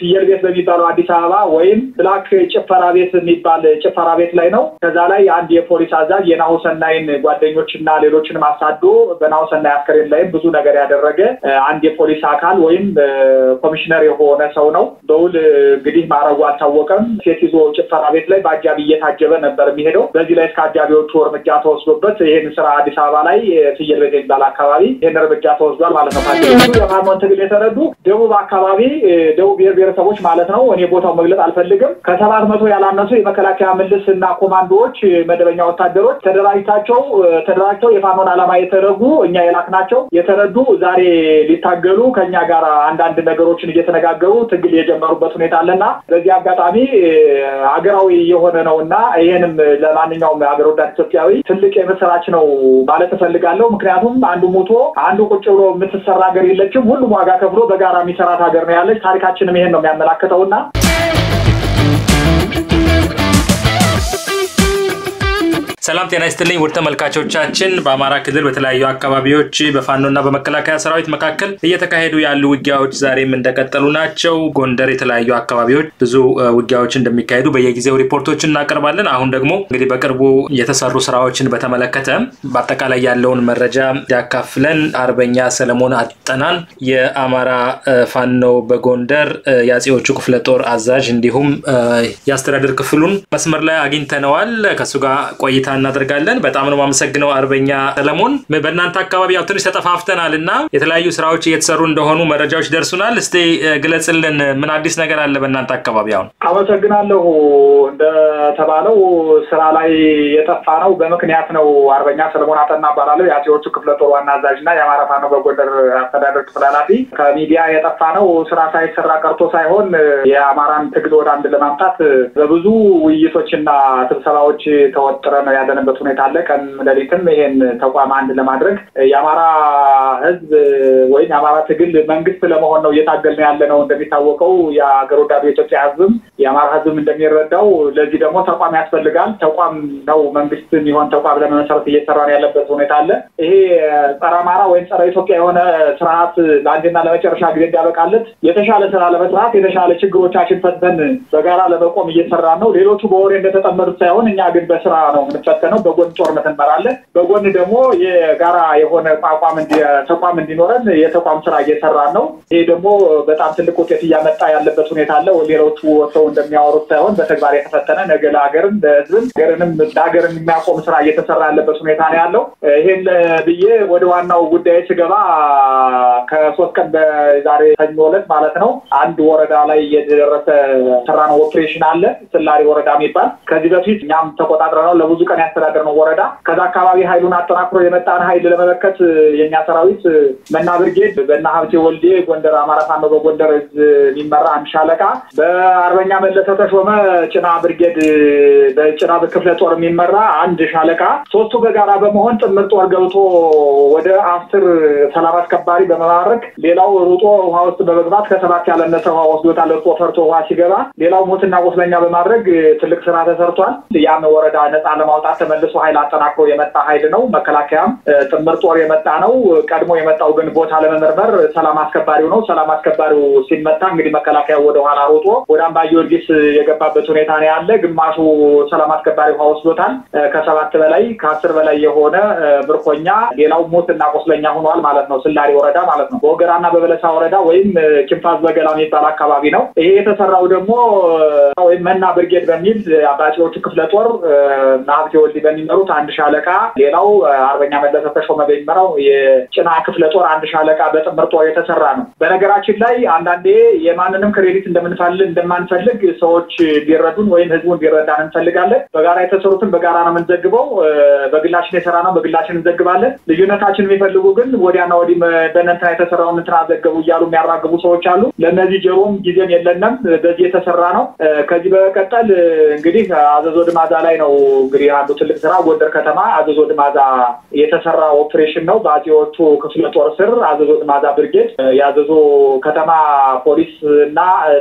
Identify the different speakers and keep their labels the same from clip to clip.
Speaker 1: ፍየል ቤት በሚባለው አዲስ አበባ ወይም ብላክ ጭፈራ ቤት የሚባል ጭፈራ ቤት ላይ ነው። ከዛ ላይ አንድ የፖሊስ አዛዥ የናሁሰናይን ጓደኞችና ሌሎችንም አሳዶ በናሁሰናይ አስከሬን ላይም ብዙ ነገር ያደረገ አንድ የፖሊስ አካል ወይም ኮሚሽነር የሆነ ሰው ነው። በውል እንግዲህ ማዕረጉ አልታወቀም። ሴት ይዞ ጭፈራ ቤት ላይ በአጃቢ እየታጀበ ነበር የሚሄደው። በዚህ ላይ እስከ አጃቢዎቹ እርምጃ ተወስዶበት ይህን ስራ አዲስ አበባ ላይ ፍየል ቤት የሚባል አካባቢ ይህን እርምጃ ተወስዷል ማለት ነው። የፋኖን ትግል የተረዱ ደቡብ አካባቢ ደቡብ ብሔር ብሔረሰቦች ማለት ነው። እኔ ቦታው መግለጽ አልፈልግም። ከሰባት መቶ ያላነሱ የመከላከያ ምልስ እና ኮማንዶዎች መደበኛ ወታደሮች ተደራጅታቸው ተደራጅተው የፋኖን ዓላማ የተረጉ እኛ የላክናቸው የተረዱ ዛሬ ሊታገሉ ከኛ ጋር አንዳንድ ነገሮችን እየተነጋገሩ ትግል የጀመሩበት ሁኔታ አለና በዚህ አጋጣሚ ሀገራዊ የሆነ ነው እና ይህንም ለማንኛውም ሀገር ወዳድ ኢትዮጵያዊ ትልቅ የምስራች ነው ማለት እፈልጋለሁ። ምክንያቱም አንዱ ሞቶ አንዱ ቁጭ ብሎ የምትሰራ ሀገር የለችም። ሁሉም ዋጋ ከፍሎ በጋራ የሚሰራት ሀገር ነው ያለች። ታሪካችንም ይሄን ነው የሚያመላክተውና
Speaker 2: ሰላም ጤና ይስጥልኝ ውድ ተመልካቾቻችን። በአማራ ክልል በተለያዩ አካባቢዎች በፋኖና በመከላከያ ሰራዊት መካከል እየተካሄዱ ያሉ ውጊያዎች ዛሬም እንደቀጠሉ ናቸው። ጎንደር የተለያዩ አካባቢዎች ብዙ ውጊያዎች እንደሚካሄዱ በየጊዜው ሪፖርቶች እናቀርባለን። አሁን ደግሞ እንግዲህ በቅርቡ የተሰሩ ስራዎችን በተመለከተ በአጠቃላይ ያለውን መረጃ ያካፍለን አርበኛ ሰለሞን አጠናን የአማራ ፋኖ በጎንደር የአጼዎቹ ክፍለ ጦር አዛዥ እንዲሁም የአስተዳደር ክፍሉን መስመር ላይ አግኝተነዋል። ከእሱ ጋር ቆይታ እናደርጋለን። በጣም ነው የማመሰግነው አርበኛ ሰለሞን። በእናንተ አካባቢ ያው ትንሽ ተጠፋፍተናል እና የተለያዩ ስራዎች እየተሰሩ እንደሆኑ መረጃዎች ደርሱናል። እስቲ ግለጽልን፣ ምን አዲስ ነገር አለ በእናንተ አካባቢ? አሁን
Speaker 1: አመሰግናለሁ። እንደተባለው ስራ ላይ የጠፋ ነው በምክንያት ነው። አርበኛ ሰለሞን አጠና እባላለሁ። የአጼዎቹ ክፍለ ጦር ዋና አዛዥ እና የአማራ ፋኖ በጎንደር አስተዳደር ክፍል ኃላፊ። ከሚዲያ የጠፋ ነው ስራ ሳይሰራ ቀርቶ ሳይሆን የአማራን ትግል ወደ አንድ ለማምጣት በብዙ ውይይቶችና ስብሰባዎች ተወጥረ ነው ያለንበት ሁኔታ አለ። ቀን ሌሊትም ይሄን ተቋም አንድ ለማድረግ የአማራ ህዝብ ወይም የአማራ ትግል መንግስት ለመሆን ነው እየታገልን ያለ ነው። እንደሚታወቀው የሀገር ወዳዱ የኢትዮጵያ ህዝብም የአማራ ህዝብም እንደሚረዳው ለዚህ ደግሞ ተቋም ያስፈልጋል። ተቋም ነው መንግስት የሚሆን ተቋም ለመመሰረት እየሰራን ያለበት ሁኔታ አለ። ይሄ ጸረ አማራ ወይም ጸረ ኢትዮጵያ የሆነ ስርዓት ለአንድና ለመጨረሻ ጊዜ እንዲያበቃለት የተሻለ ስራ ለመስራት የተሻለ ችግሮቻችን ፈትተን በጋራ ለመቆም እየሰራን ነው። ሌሎቹ በወሬ እንደተጠመዱት ሳይሆን እኛ ግን በስራ ነው የምንፈተነው። በጎን ጦርነት እንመራለን። በጎን ደግሞ የጋራ የሆነ ተቋም እንዲኖረን የተቋም ስራ እየሰራን ነው። ይሄ ደግሞ በጣም ትልቅ ውጤት እያመጣ ያለበት ሁኔታ አለ። ሌሎቹ ወጥተው እንደሚያወሩት ሳይሆን በተግባር የተፈተነ ነገ ለሀገርም ለህዝብም ሀገርንም ለሀገርን የሚያቆም ስራ እየተሰራ ያለበት ሁኔታ ነው ያለው። ይሄን ብዬ ወደ ዋናው ጉዳይ ስገባ ከሶስት ቀን በዛሬ ሰኞ ዕለት ማለት ነው አንድ ወረዳ ላይ የደረሰ ሰራነው ኦፕሬሽን አለ ስላሪ ወረዳ የሚባል ከዚህ በፊት እኛም ተቆጣጥረነው ለብዙ ቀን ያስተዳደርነው ወረዳ ከዛ አካባቢ ኃይሉን አጠናክሮ የመጣን ኃይል ለመመከት የእኛ ሰራዊት መና ብርጌድ በና ሀብቴ ወልዴ ጎንደር አማራ ፋኖ በጎንደር እዝ የሚመራ አንድ ሻለቃ በአርበኛ መለሰ ተሾመ ጭና ብርጌድ በጭና ክፍለ ጦር የሚመራ አንድ ሻለቃ ሶስቱ በጋራ በመሆን ጥምር ጦር ገብቶ ወደ አስር ሰላም አስከባሪ በመማረክ ሌላው ሩጦ ውሃ ውስጥ በመግባት ከሰባት ያለነሰ ውሃ ወስዶታል። ርጦ ፈርቶ ውሃ ሲገባ ሌላው ሞትና ቁስለኛ በማድረግ ትልቅ ስራ ተሰርቷል። ያን ወረዳ ነፃ ለማውጣት ተመልሶ ኃይል አጠናክሮ የመጣ ኃይል ነው። መከላከያም ጥምር ጦር የመጣ ነው። ቀድሞ የመጣው ግን ቦታ ለመመርመር ሰላም አስከባሪው ነው። ሰላም አስከባሪው ሲመታ እንግዲህ መከላከያው ወደ ኋላ ሮጦ ወደ አምባ ጊዮርጊስ የገባበት ሁኔታ ነው ያለ። ግማሹ ሰላም አስከባሪ ውሃ ወስዶታል። ከሰባት በላይ ከአስር በላይ የሆነ ምርኮኛ ሌላው ሞትና ቁስለኛ ሆኗል ማለት ነው። ስላሪ ወረዳ ማለት ነው። በወገራና በበለሳ ወረዳ ወይም ኪንፋዝ በገላ የሚባል አካባቢ ነው። ይሄ የተሰራው ደግሞ ወይም መና ብርጌድ በሚል አባጪዎቹ ክፍለ ጦር ሀብቴ ወልዲ በሚመሩት አንድ ሻለቃ፣ ሌላው አርበኛ መለሰ ተሾመ በሚመራው የጭና ክፍለ ጦር አንድ ሻለቃ በጥምር ጦር የተሰራ ነው። በነገራችን ላይ አንዳንዴ የማንንም credit እንደምንፈልግ እንደማንፈልግ ሰዎች ቢረዱን ወይም ህዝቡ እንዲረዳን እንፈልጋለን። በጋራ የተሰሩትን በጋራ ነው የምንዘግበው። በግላችን የሰራነው በግላችን እንዘግባለን። ልዩነታችን የሚፈልጉ ግን ወዲያና ወዲህ በእነንትና የተሰራውን እንትና ዘገቡ እያሉ የሚያራግቡ ሰዎች አሉ። ለእነዚህ ጀሮም ጊዜም የለንም። በዚህ የተሰራ ነው። ከዚህ በመቀጠል እንግዲህ አዘዞ ድማዛ ላይ ነው እንግዲህ አንዱ ትልቅ ስራ ጎንደር ከተማ አዘዞ ድማዛ የተሰራ ኦፕሬሽን ነው። በአጼዎቹ ክፍለ ጦር ስር አዘዞ ድማዛ ብርጌድ የአዘዞ ከተማ ፖሊስ እና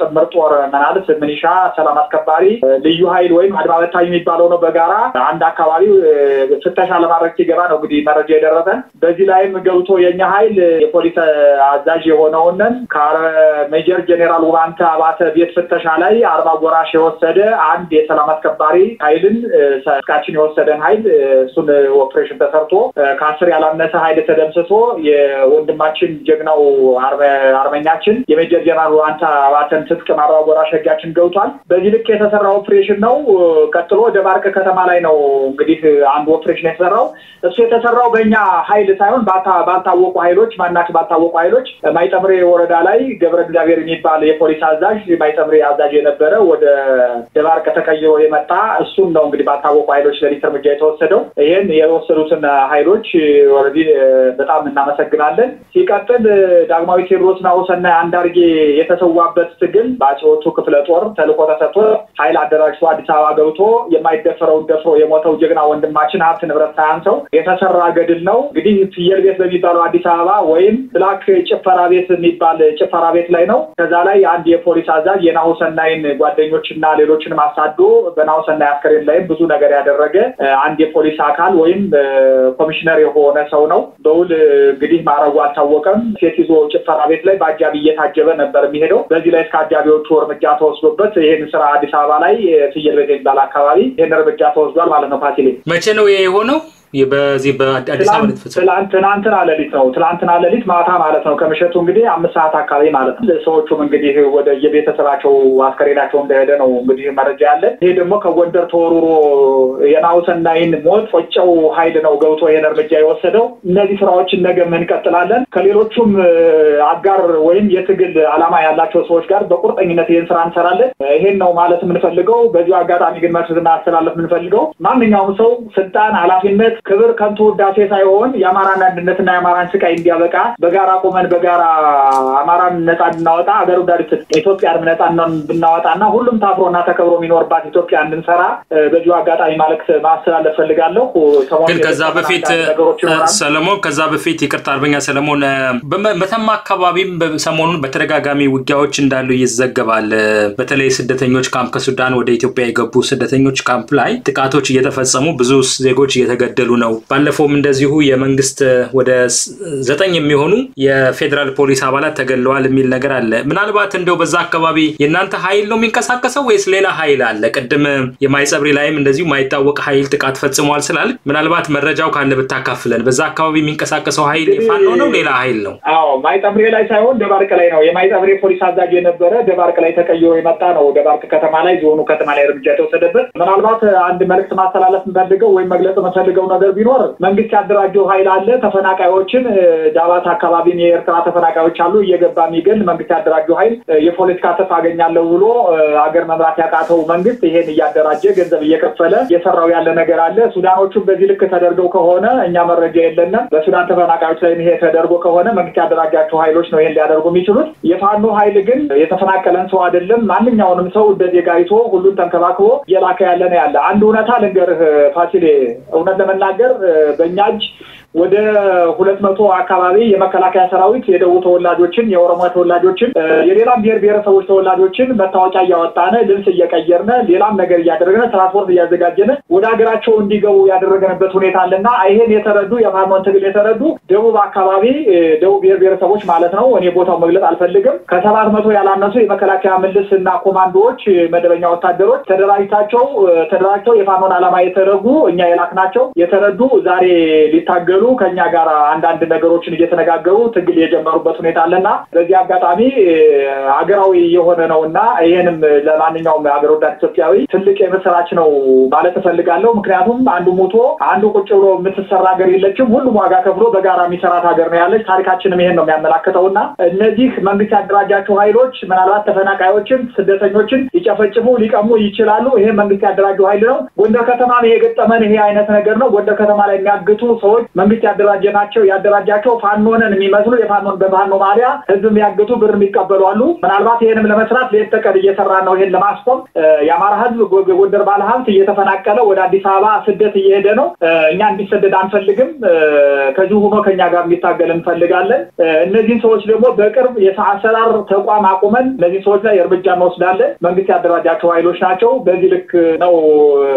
Speaker 1: ጥምር ጦር መናልስ፣ ሚሊሻ፣ ሰላም አስከባሪ ልዩ ኃይል ወይም አድማ በታኝ የሚባለው ነው። በጋራ አንድ አካባቢ ፍተሻ ለማድረግ ሲገባ ነው እንግዲህ መረጃ የደረሰን። በዚህ ላይም ገብቶ የኛ ኃይል የፖሊስ አዛዥ የሆነውንን ከሜጀር ጄኔራል ውባንተ አባተ ቤት ፍተሻ ላይ አርባ ጎራሽ የወሰደ አንድ የሰላም አስከባሪ ኃይልን ስካችን የወሰደን ኃይል እሱን ኦፕሬሽን ተሰርቶ ከአስር ያላነሰ ኃይል ተደምስሶ የወንድማችን ጀግናው አርበኛችን የሜጀር ጄኔራል ውባንተ አባተን ትጥቅ ጎራሽ ህጋችን ገብቷል። በዚህ ልክ የተሰራ ኦፕሬሽን ነው። ቀጥሎ ደባርቅ ከተማ ላይ ነው እንግዲህ አንዱ ኦፕሬሽን የተሰራው። እሱ የተሰራው በእኛ ኃይል ሳይሆን ባልታወቁ ኃይሎች ማናቸው ባልታወቁ ኃይሎች ማይጠምሬ ወረዳ ላይ ገብረ እግዚአብሔር የሚባል የፖሊስ አዛዥ ማይጠምሬ አዛዥ የነበረ ወደ ደባርቅ ተቀይሮ የመጣ እሱን ነው እንግዲህ ባልታወቁ ኃይሎች ለሊት እርምጃ የተወሰደው። ይህን የወሰዱትን ኃይሎች ወረዲ በጣም እናመሰግናለን። ሲቀጥል ዳግማዊ ቴዎድሮስ ናሁሰናይ አንዳርጌ የተሰዋበት ትግል በአጼዎቹ ክፍለ ጦር ተልእኮ ተሰጥቶ ኃይል አደራጅቶ አዲስ አበባ ገብቶ የማይደፈረውን ደፍሮ የሞተው ጀግና ወንድማችን ሀብት ንብረት ሳያንሰው የተሰራ ገድል ነው። እንግዲህ ፍየል ቤት በሚባለው አዲስ አበባ ወይም ብላክ ጭፈራ ቤት የሚባል ጭፈራ ቤት ላይ ነው። ከዛ ላይ አንድ የፖሊስ አዛዥ የናሁሰናይን ጓደኞችና ሌሎችንም አሳዶ በናሁሰናይ አስከሬን ላይም ብዙ ነገር ያደረገ አንድ የፖሊስ አካል ወይም ኮሚሽነር የሆነ ሰው ነው። በውል እንግዲህ ማዕረጉ አልታወቀም። ሴት ይዞ ጭፈራ ቤት ላይ በአጃቢ እየታጀበ ነበር የሚሄደው። በዚህ ላይ እስከ አጃቢዎቹ እርምጃ ተወስዶበት ይህን ስራ አዲስ አበባ ላይ ፍየል ቤት የሚባል አካባቢ ይህን እርምጃ ተወስዷል ማለት ነው። ፋሲሌ
Speaker 2: መቼ ነው ይሄ የሆነው? በዚህ በአዲስ አበባ
Speaker 1: ትናንትና ሌሊት ነው። ትናንትና ሌሊት ማታ ማለት ነው። ከምሸቱ እንግዲህ አምስት ሰዓት አካባቢ ማለት ነው። ሰዎቹም እንግዲህ ወደ የቤተሰባቸው አስከሬናቸው እንደሄደ ነው እንግዲህ መረጃ ያለን። ይሄ ደግሞ ከጎንደር ተወርሮ የናሁሰናይን ሞት ቆጨው ኃይል ነው ገብቶ ይሄን እርምጃ የወሰደው። እነዚህ ስራዎችን ነገ እንቀጥላለን። ከሌሎቹም አጋር ወይም የትግል ዓላማ ያላቸው ሰዎች ጋር በቁርጠኝነት ይህን ስራ እንሰራለን። ይሄን ነው ማለት የምንፈልገው። በዚሁ አጋጣሚ ግን መልስ ማስተላለፍ የምንፈልገው ማንኛውም ሰው ስልጣን፣ ኃላፊነት ክብር ከንቱ ውዳሴ ሳይሆን የአማራን አንድነትና የአማራን ስቃይ እንዲያበቃ በጋራ ቆመን በጋራ አማራን ነጻ እንድናወጣ አገር ወዳድ ኢትዮጵያን ነጻ ብናወጣና ሁሉም ታፍሮና ተከብሮ የሚኖርባት ኢትዮጵያ እንድንሰራ በዚሁ አጋጣሚ መልዕክት ማስተላለፍ ፈልጋለሁ።
Speaker 2: ግን ከዛ በፊት ሰለሞን፣ ከዛ በፊት ይቅርታ አርበኛ ሰለሞን፣ በመተማ አካባቢም ሰሞኑን በተደጋጋሚ ውጊያዎች እንዳሉ ይዘገባል። በተለይ ስደተኞች ካምፕ ከሱዳን ወደ ኢትዮጵያ የገቡ ስደተኞች ካምፕ ላይ ጥቃቶች እየተፈጸሙ ብዙ ዜጎች እየተገደሉ ነው። ባለፈውም እንደዚሁ የመንግስት ወደ ዘጠኝ የሚሆኑ የፌዴራል ፖሊስ አባላት ተገድለዋል የሚል ነገር አለ። ምናልባት እንደው በዛ አካባቢ የእናንተ ኃይል ነው የሚንቀሳቀሰው ወይስ ሌላ ኃይል አለ? ቅድም የማይጸብሪ ላይም እንደዚሁ ማይታወቅ ኃይል ጥቃት ፈጽሟል ስላል ምናልባት መረጃው ካለ ብታካፍለን። በዛ አካባቢ የሚንቀሳቀሰው ኃይል የፋኖ ነው ሌላ ኃይል ነው?
Speaker 1: አዎ ማይጸብሪ ላይ ሳይሆን ደባርቅ ላይ ነው። የማይጸብሪ ፖሊስ አዛዥ የነበረ ደባርቅ ላይ ተቀይሮ የመጣ ነው። ደባርቅ ከተማ ላይ ዞኑ ከተማ ላይ እርምጃ የተወሰደበት። ምናልባት አንድ መልዕክት ማስተላለፍ የምፈልገው ወይም መግለጽ የምፈልገው ነገር ቢኖር መንግስት ያደራጀው ኃይል አለ። ተፈናቃዮችን ዳባት አካባቢን የኤርትራ ተፈናቃዮች አሉ እየገባ የሚገል መንግስት ያደራጀው ኃይል የፖለቲካ ትርፍ አገኛለሁ ብሎ አገር መምራት ያቃተው መንግስት ይሄን እያደራጀ ገንዘብ እየከፈለ እየሰራው ያለ ነገር አለ። ሱዳኖቹም በዚህ ልክ ተደርገው ከሆነ እኛ መረጃ የለንም። በሱዳን ተፈናቃዮች ላይ ይሄ ተደርጎ ከሆነ መንግስት ያደራጃቸው ኃይሎች ነው ይሄን ሊያደርጉ የሚችሉት። የፋኖ ኃይል ግን የተፈናቀለን ሰው አይደለም። ማንኛውንም ሰው እንደ ዜጋ አይቶ ሁሉን ተንከባክቦ እየላከ ያለ ነው ያለ አንድ እውነታ ልንገርህ ፋሲሌ እውነት ለመናገር በእኛ እጅ ወደ ሁለት መቶ አካባቢ የመከላከያ ሰራዊት የደቡብ ተወላጆችን፣ የኦሮሞ ተወላጆችን፣ የሌላም ብሔር ብሔረሰቦች ተወላጆችን መታወቂያ እያወጣነ ልብስ እየቀየርነ ሌላም ነገር እያደረግነ ትራንስፖርት እያዘጋጀነ ወደ ሀገራቸው እንዲገቡ ያደረገንበት ሁኔታ አለና ይሄን የተረዱ የፋኖን ትግል የተረዱ ደቡብ አካባቢ ደቡብ ብሔር ብሔረሰቦች ማለት ነው። እኔ ቦታው መግለጽ አልፈልግም። ከሰባት መቶ ያላነሱ የመከላከያ ምልስ እና ኮማንዶዎች መደበኛ ወታደሮች ተደራጅታቸው ተደራጅተው የፋኖን ዓላማ የተረጉ እኛ የላክናቸው የተረዱ ዛሬ ሊታገሉ ከኛ ጋር አንዳንድ ነገሮችን እየተነጋገሩ ትግል የጀመሩበት ሁኔታ አለና በዚህ አጋጣሚ ሀገራዊ የሆነ ነው እና ይህንም ለማንኛውም ሀገር ወዳድ ኢትዮጵያዊ ትልቅ የምስራች ነው ማለት እፈልጋለሁ። ምክንያቱም አንዱ ሞቶ አንዱ ቁጭ ብሎ የምትሰራ ሀገር የለችም። ሁሉም ዋጋ ከፍሎ በጋራ የሚሰራት ሀገር ነው ያለች። ታሪካችንም ይሄን ነው የሚያመላክተው እና እነዚህ መንግስት ያደራጃቸው ኃይሎች ምናልባት ተፈናቃዮችን፣ ስደተኞችን ሊጨፈጭፉ ሊቀሙ ይችላሉ። ይሄ መንግስት ያደራጀው ኃይል ነው። ጎንደር ከተማ የገጠመን ይሄ አይነት ነገር ነው። ጎንደር ከተማ ላይ የሚያግቱ ሰዎች መንግስት መንግስት ያደራጀናቸው ያደራጃቸው ፋኖንን የሚመስሉ የፋኖን በፋኖ ማሊያ ህዝብ የሚያግቱ ብር የሚቀበሉ አሉ። ምናልባት ይህንም ለመስራት ሌት ተቀን እየሰራ ነው። ይሄን ለማስቆም የአማራ ህዝብ ጎንደር ባለሀብት እየተፈናቀለ ወደ አዲስ አበባ ስደት እየሄደ ነው። እኛ እንዲሰደድ አንፈልግም። ከዚሁ ሆኖ ከኛ ጋር እንዲታገል እንፈልጋለን። እነዚህን ሰዎች ደግሞ በቅርብ የአሰራር ተቋም አቁመን እነዚህ ሰዎች ላይ እርምጃ እንወስዳለን። መንግስት ያደራጃቸው ኃይሎች ናቸው። በዚህ ልክ ነው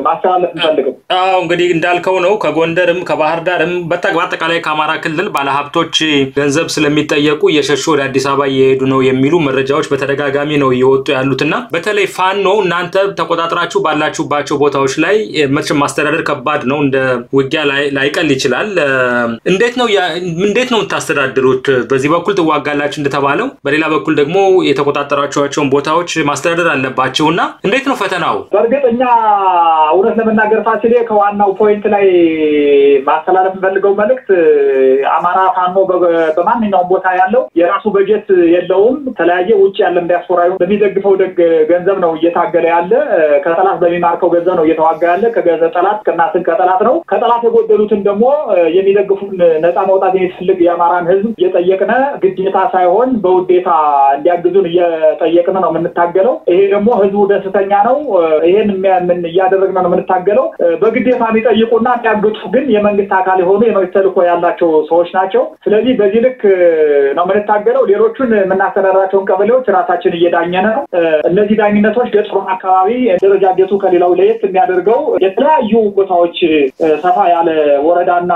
Speaker 1: ማስተላለፍ እንፈልገው።
Speaker 2: አዎ እንግዲህ እንዳልከው ነው። ከጎንደርም ከባህር ዳርም በአጠቃላይ ከአማራ ክልል ባለሀብቶች ገንዘብ ስለሚጠየቁ እየሸሹ ወደ አዲስ አበባ እየሄዱ ነው የሚሉ መረጃዎች በተደጋጋሚ ነው እየወጡ ያሉት እና በተለይ ፋኖ እናንተ ተቆጣጥራችሁ ባላችሁባቸው ቦታዎች ላይ መቼም ማስተዳደር ከባድ ነው። እንደ ውጊያ ላይቀል ይችላል። እንዴት ነው እንዴት ነው የምታስተዳድሩት? በዚህ በኩል ትዋጋላችሁ እንደተባለው፣ በሌላ በኩል ደግሞ የተቆጣጠራችኋቸውን ቦታዎች ማስተዳደር አለባችሁ እና እንዴት ነው ፈተናው?
Speaker 1: በእርግጥ እኛ እውነት ለመናገር ፋሲሌ ከዋናው point ላይ ማስተላለፍ የምፈልገው መልእክት አማራ ፋኖ በማንኛውም ቦታ ያለው የራሱ በጀት የለውም። ተለያየ ውጭ ያለም ዲያስፖራ በሚደግፈው ደግ ገንዘብ ነው እየታገለ ያለ። ከጠላት በሚማርከው ገንዘብ ነው እየተዋጋ ያለ። ከጠላት ቅናትን ከጠላት ነው። ከጠላት የጎደሉትን ደግሞ የሚደግፉን ነፃ መውጣት የሚፈልግ የአማራን ሕዝብ እየጠየቅነ ግዴታ ሳይሆን በውዴታ እንዲያግዙን እየጠየቅን ነው የምንታገለው። ይሄ ደግሞ ሕዝቡ ደስተኛ ነው። ይሄን እያደረግን ነው የምንታገለው። በግዴታ የሚጠይቁና የሚያግቱ ግን የመንግስት አካል የሆኑ የመንግስት ተልዕኮ ያላቸው ሰዎች ናቸው። ስለዚህ በዚህ ልክ ነው የምንታገለው። ሌሎቹን የምናስተዳድራቸውን ቀበሌዎች ራሳችን እየዳኘነ ነው። እነዚህ ዳኝነቶች ገጠሩን አካባቢ ደረጃጀቱ ከሌላው ለየት የሚያደርገው የተለያዩ ቦታዎች ሰፋ ያለ ወረዳና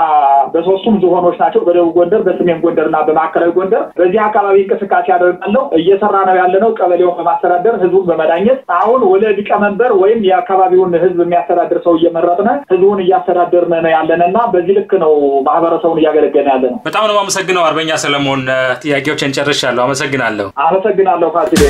Speaker 1: በሶስቱም ዝሆኖች ናቸው። በደቡብ ጎንደር፣ በሰሜን ጎንደር እና በማዕከላዊ ጎንደር በዚህ አካባቢ እንቅስቃሴ ያደርጋለሁ እየሰራ ነው ያለነው ቀበሌውን በማስተዳደር ህዝቡን በመዳኘት አሁን ወደ ሊቀመንበር ወይም የአካባቢውን ህዝብ የሚያስተዳድር ሰው እየመረጥነ ህዝቡን እያስተዳደርነ ነው ያለን እና በዚህ ልክ ነው ማህበረሰቡን እያገለገለ ያለ ነው።
Speaker 2: በጣም ነው የማመሰግነው አርበኛ ሰለሞን። ጥያቄዎችን ጨርሻለሁ። አመሰግናለሁ።
Speaker 1: አመሰግናለሁ ፋሲሌ